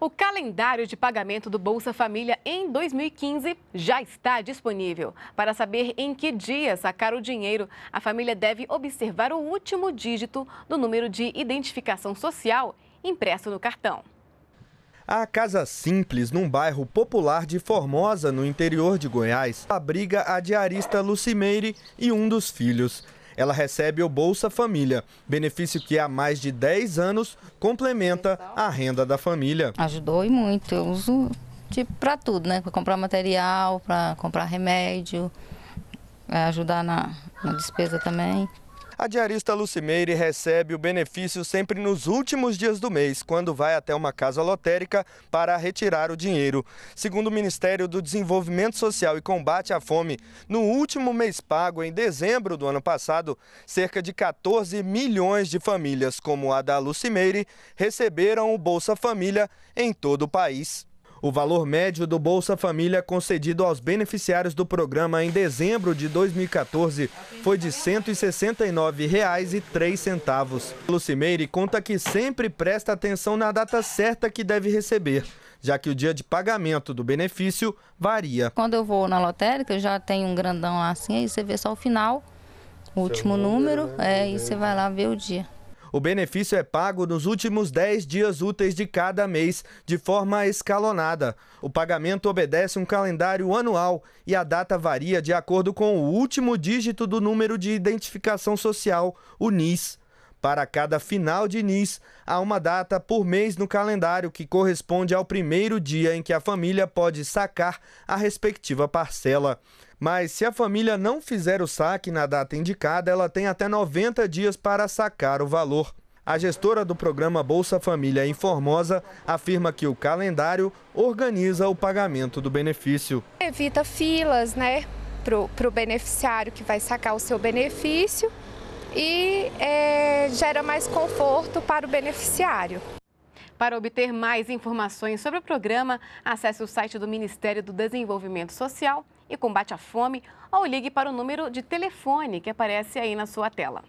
O calendário de pagamento do Bolsa Família em 2015 já está disponível. Para saber em que dia sacar o dinheiro, a família deve observar o último dígito do número de identificação social impresso no cartão. A Casa Simples, num bairro popular de Formosa, no interior de Goiás, abriga a diarista Lucimeire e um dos filhos. Ela recebe o Bolsa Família, benefício que há mais de 10 anos complementa a renda da família. Ajudou e muito. Eu uso tipo para tudo, né? Para comprar material, para comprar remédio, é, ajudar na, na despesa também. A diarista Lucimeire recebe o benefício sempre nos últimos dias do mês, quando vai até uma casa lotérica para retirar o dinheiro. Segundo o Ministério do Desenvolvimento Social e Combate à Fome, no último mês pago, em dezembro do ano passado, cerca de 14 milhões de famílias, como a da Lucimeire, receberam o Bolsa Família em todo o país. O valor médio do Bolsa Família concedido aos beneficiários do programa em dezembro de 2014 foi de R$ 169,03. Lucimeire conta que sempre presta atenção na data certa que deve receber, já que o dia de pagamento do benefício varia. Quando eu vou na lotérica, eu já tenho um grandão lá assim, aí você vê só o final, o último número, é, e você vai lá ver o dia. O benefício é pago nos últimos 10 dias úteis de cada mês, de forma escalonada. O pagamento obedece um calendário anual e a data varia de acordo com o último dígito do número de identificação social, o NIS. Para cada final de NIS, há uma data por mês no calendário que corresponde ao primeiro dia em que a família pode sacar a respectiva parcela. Mas se a família não fizer o saque na data indicada, ela tem até 90 dias para sacar o valor. A gestora do programa Bolsa Família em Formosa afirma que o calendário organiza o pagamento do benefício. Evita filas, né, para o beneficiário que vai sacar o seu benefício e é, gera mais conforto para o beneficiário. Para obter mais informações sobre o programa, acesse o site do Ministério do Desenvolvimento Social e Combate à Fome ou ligue para o número de telefone que aparece aí na sua tela.